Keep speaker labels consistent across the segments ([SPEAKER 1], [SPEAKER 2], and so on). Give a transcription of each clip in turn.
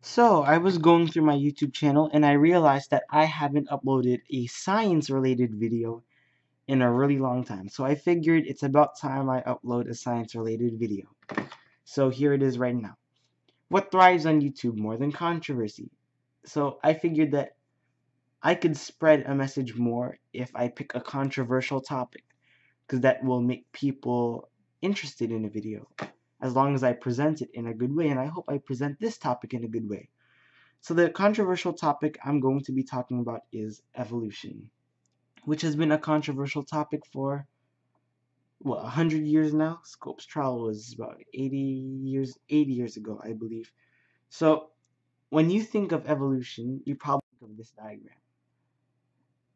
[SPEAKER 1] So, I was going through my YouTube channel and I realized that I haven't uploaded a science related video in a really long time. So I figured it's about time I upload a science related video. So here it is right now. What thrives on YouTube more than controversy? So I figured that I could spread a message more if I pick a controversial topic because that will make people interested in a video as long as I present it in a good way and I hope I present this topic in a good way. So the controversial topic I'm going to be talking about is evolution, which has been a controversial topic for what 100 years now. Scopes trial was about 80 years 80 years ago, I believe. So when you think of evolution, you probably think of this diagram.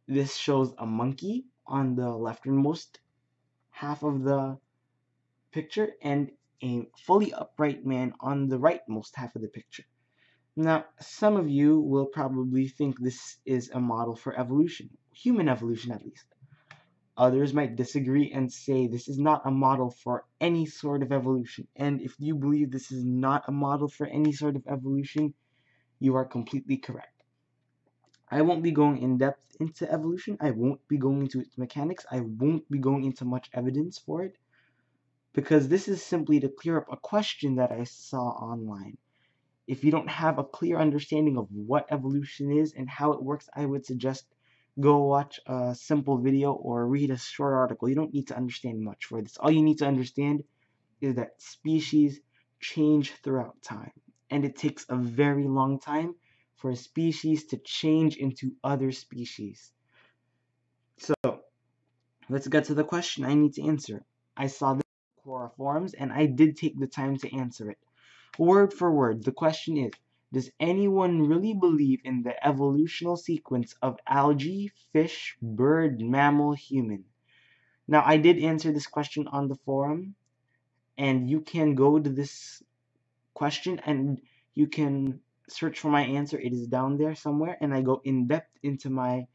[SPEAKER 1] This shows a monkey on the leftmost half of the picture and a fully upright man on the rightmost half of the picture. Now, some of you will probably think this is a model for evolution, human evolution at least. Others might disagree and say this is not a model for any sort of evolution. And if you believe this is not a model for any sort of evolution, you are completely correct. I won't be going in depth into evolution. I won't be going into its mechanics. I won't be going into much evidence for it because this is simply to clear up a question that I saw online. If you don't have a clear understanding of what evolution is and how it works, I would suggest go watch a simple video or read a short article. You don't need to understand much for this. All you need to understand is that species change throughout time, and it takes a very long time for a species to change into other species. So, let's get to the question I need to answer. I saw Quora forums, and I did take the time to answer it. Word for word, the question is, does anyone really believe in the evolutional sequence of algae, fish, bird, mammal, human? Now, I did answer this question on the forum, and you can go to this question and you can search for my answer. It is down there somewhere, and I go in depth into my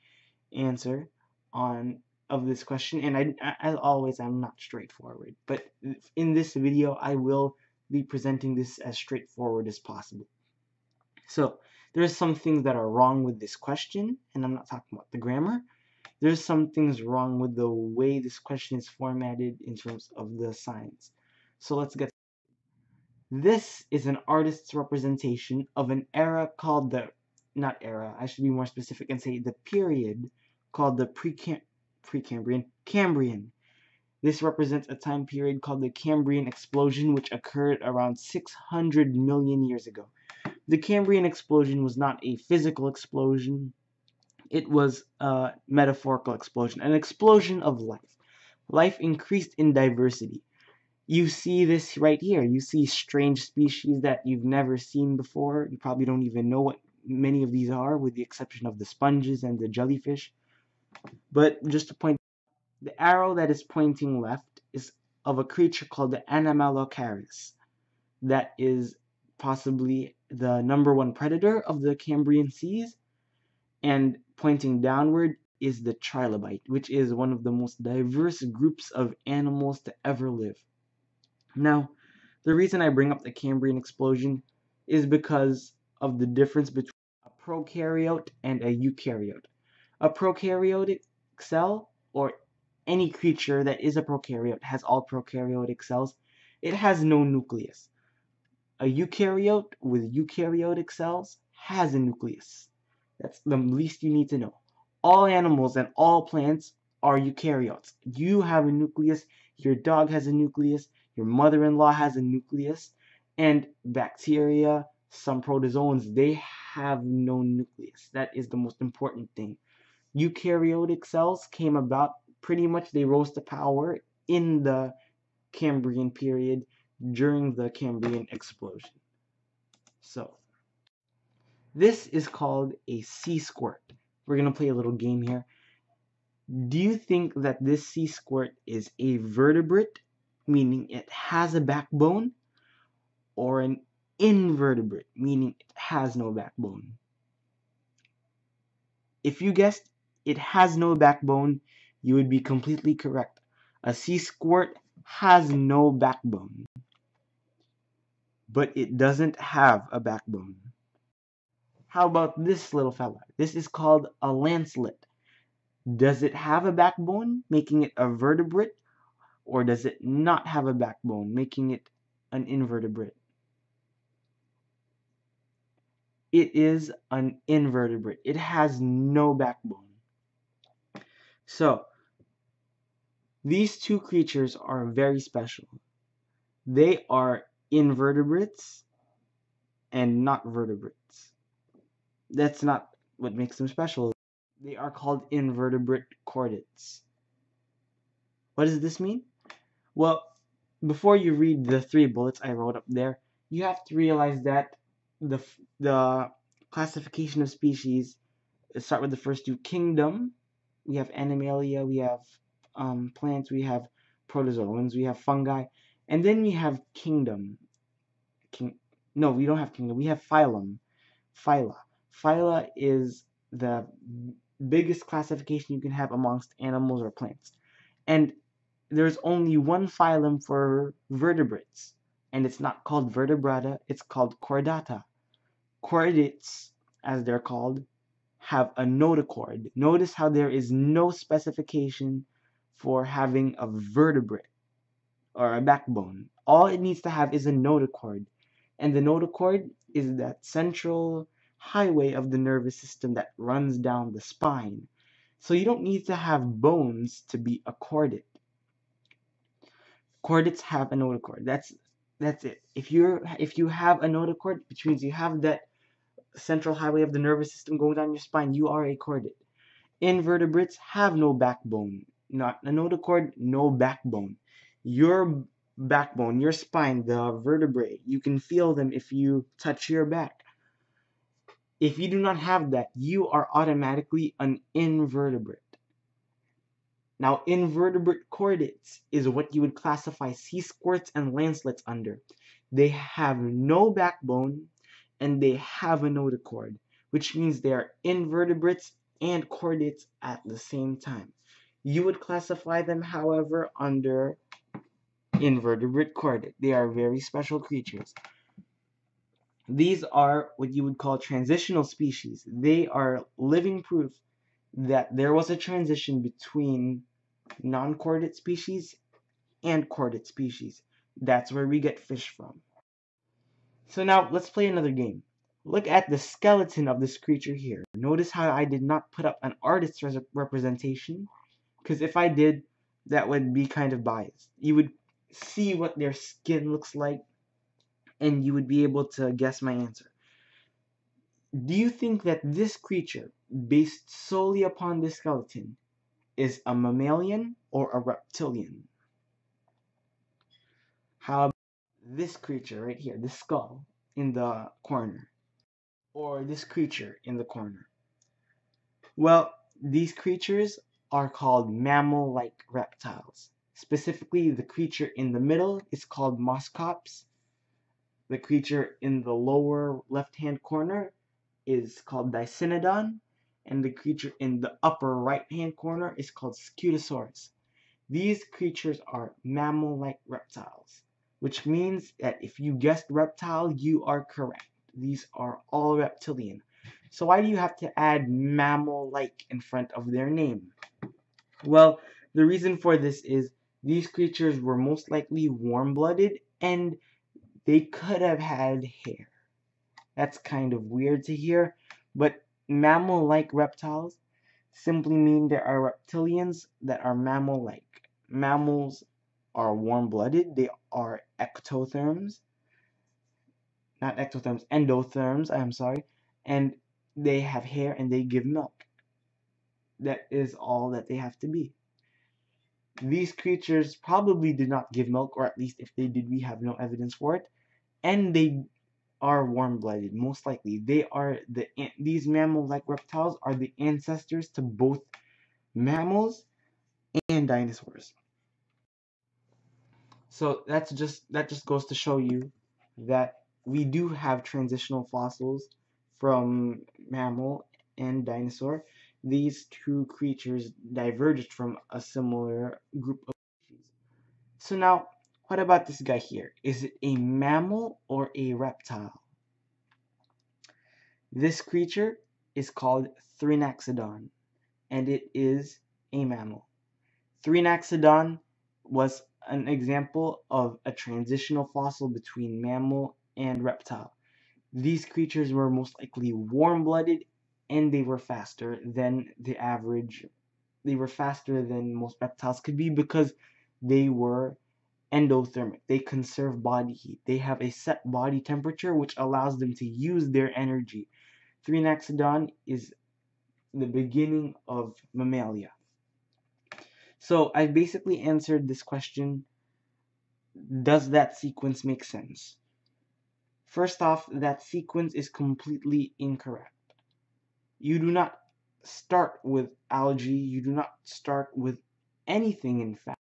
[SPEAKER 1] answer on of this question and I as always I'm not straightforward but in this video I will be presenting this as straightforward as possible. So there's some things that are wrong with this question and I'm not talking about the grammar. There's some things wrong with the way this question is formatted in terms of the science so let's get this is an artist's representation of an era called the not era I should be more specific and say the period called the pre Precambrian, Cambrian. This represents a time period called the Cambrian explosion, which occurred around 600 million years ago. The Cambrian explosion was not a physical explosion, it was a metaphorical explosion, an explosion of life. Life increased in diversity. You see this right here. You see strange species that you've never seen before. You probably don't even know what many of these are, with the exception of the sponges and the jellyfish. But just to point, the arrow that is pointing left is of a creature called the Anomalocaris. That is possibly the number one predator of the Cambrian seas. And pointing downward is the trilobite, which is one of the most diverse groups of animals to ever live. Now, the reason I bring up the Cambrian explosion is because of the difference between a prokaryote and a eukaryote. A prokaryotic cell, or any creature that is a prokaryote, has all prokaryotic cells. It has no nucleus. A eukaryote with eukaryotic cells has a nucleus. That's the least you need to know. All animals and all plants are eukaryotes. You have a nucleus, your dog has a nucleus, your mother-in-law has a nucleus, and bacteria, some protozoans, they have no nucleus. That is the most important thing eukaryotic cells came about pretty much they rose to power in the Cambrian period during the Cambrian explosion. So, this is called a sea squirt. We're going to play a little game here. Do you think that this sea squirt is a vertebrate, meaning it has a backbone, or an invertebrate, meaning it has no backbone? If you guessed it has no backbone, you would be completely correct. A sea squirt has no backbone. But it doesn't have a backbone. How about this little fella? This is called a lancelet. Does it have a backbone, making it a vertebrate, or does it not have a backbone, making it an invertebrate? It is an invertebrate. It has no backbone. So, these two creatures are very special. They are invertebrates and not vertebrates. That's not what makes them special. They are called invertebrate chordates. What does this mean? Well, before you read the three bullets I wrote up there, you have to realize that the the classification of species start with the first two kingdom. We have animalia, we have um, plants, we have protozoans, we have fungi, and then we have kingdom. King, no, we don't have kingdom. We have phylum, phyla. Phyla is the biggest classification you can have amongst animals or plants. And there's only one phylum for vertebrates, and it's not called vertebrata, it's called chordata. Chordates, as they're called, have a notochord. Notice how there is no specification for having a vertebrate or a backbone. All it needs to have is a notochord. And the notochord is that central highway of the nervous system that runs down the spine. So you don't need to have bones to be a chordate. Chordates have a notochord. That's that's it. If you're if you have a notochord, which means you have that central highway of the nervous system going down your spine, you are a chordate. Invertebrates have no backbone. Not a notochord, no backbone. Your backbone, your spine, the vertebrae, you can feel them if you touch your back. If you do not have that, you are automatically an invertebrate. Now, invertebrate chordates is what you would classify sea squirts and lancelets under. They have no backbone and they have a notochord, which means they are invertebrates and chordates at the same time. You would classify them, however, under invertebrate chordate. They are very special creatures. These are what you would call transitional species. They are living proof that there was a transition between non-chordate species and chordate species. That's where we get fish from. So now let's play another game. Look at the skeleton of this creature here. Notice how I did not put up an artist's representation because if I did, that would be kind of biased. You would see what their skin looks like and you would be able to guess my answer. Do you think that this creature, based solely upon the skeleton, is a mammalian or a reptilian? How this creature right here, this skull in the corner? Or this creature in the corner? Well, these creatures are called mammal-like reptiles. Specifically, the creature in the middle is called Moschops. The creature in the lower left-hand corner is called Dicynodon, and the creature in the upper right-hand corner is called Scutosaurus. These creatures are mammal-like reptiles, which means that if you guessed reptile, you are correct. These are all reptilian. So why do you have to add mammal-like in front of their name? Well, the reason for this is these creatures were most likely warm-blooded and they could have had hair. That's kind of weird to hear, but mammal-like reptiles simply mean there are reptilians that are mammal-like. Mammals are warm-blooded. They are ectotherms. Not ectotherms, endotherms, I'm sorry. And they have hair and they give milk. That is all that they have to be. These creatures probably did not give milk, or at least if they did, we have no evidence for it. And they are warm-blooded, most likely. They are the these mammal-like reptiles are the ancestors to both mammals and dinosaurs. So that's just that just goes to show you that we do have transitional fossils from mammal and dinosaur these two creatures diverged from a similar group of species. So now, what about this guy here? Is it a mammal or a reptile? This creature is called Thrinaxodon, and it is a mammal. Thrinaxodon was an example of a transitional fossil between mammal and reptile. These creatures were most likely warm-blooded and they were faster than the average. They were faster than most reptiles could be because they were endothermic. They conserve body heat. They have a set body temperature which allows them to use their energy. Thrinaxodon is the beginning of mammalia. So I basically answered this question, does that sequence make sense? First off, that sequence is completely incorrect. You do not start with algae, you do not start with anything in fact,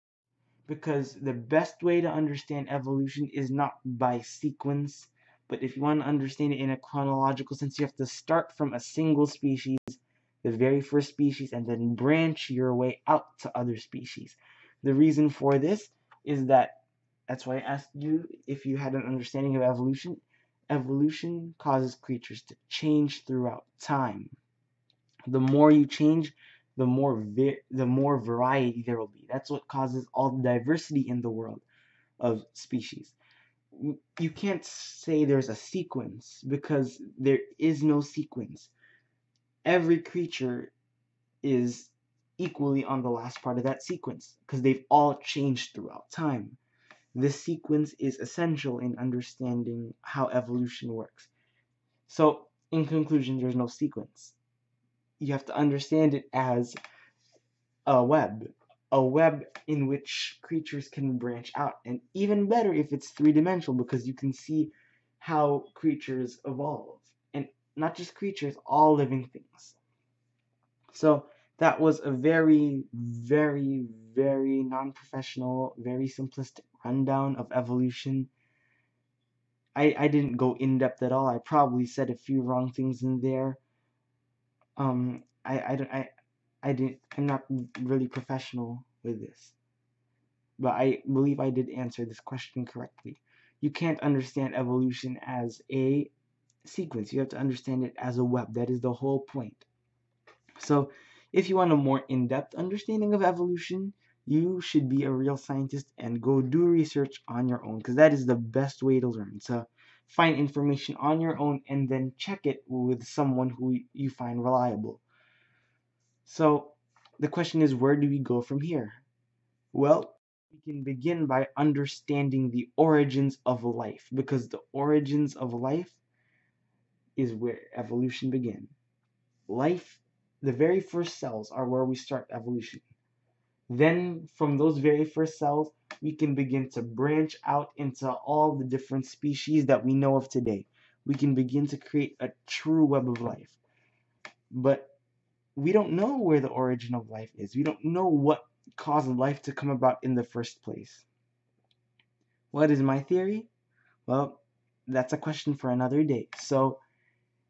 [SPEAKER 1] because the best way to understand evolution is not by sequence, but if you want to understand it in a chronological sense, you have to start from a single species, the very first species, and then branch your way out to other species. The reason for this is that that's why I asked you if you had an understanding of evolution. Evolution causes creatures to change throughout time. The more you change, the more the more variety there will be. That's what causes all the diversity in the world of species. You can't say there's a sequence because there is no sequence. Every creature is equally on the last part of that sequence because they've all changed throughout time. This sequence is essential in understanding how evolution works. So, in conclusion, there's no sequence. You have to understand it as a web, a web in which creatures can branch out, and even better if it's three dimensional because you can see how creatures evolve, and not just creatures, all living things. So, that was a very, very, very non professional, very simplistic rundown of evolution. I, I didn't go in depth at all. I probably said a few wrong things in there. Um, I, I don't I I didn't I'm not really professional with this. But I believe I did answer this question correctly. You can't understand evolution as a sequence. You have to understand it as a web. That is the whole point. So if you want a more in-depth understanding of evolution, you should be a real scientist and go do research on your own because that is the best way to learn. To find information on your own and then check it with someone who you find reliable. So the question is where do we go from here? Well, we can begin by understanding the origins of life because the origins of life is where evolution began. Life the very first cells are where we start evolution. Then from those very first cells, we can begin to branch out into all the different species that we know of today. We can begin to create a true web of life. But we don't know where the origin of life is. We don't know what caused life to come about in the first place. What is my theory? Well, that's a question for another day. So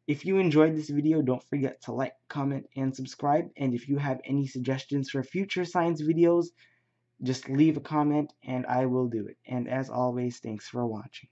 [SPEAKER 1] if you enjoyed this video, don't forget to like, comment, and subscribe. And if you have any suggestions for future science videos, just leave a comment and I will do it. And as always, thanks for watching.